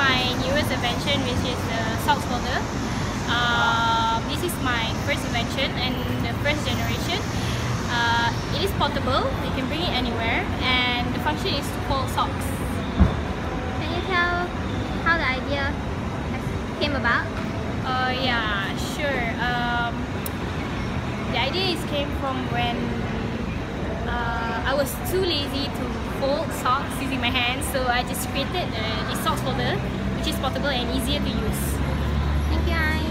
my newest invention, which is the socks folder. Uh, this is my first invention and the first generation. Uh, it is portable. You can bring it anywhere, and the function is to fold socks. Can you tell how the idea came about? Uh, yeah, sure. Um, the idea is came from when uh, I was too lazy to fold socks using my hands, so I just created uh, this socks folder, which is portable and easier to use. Thank you.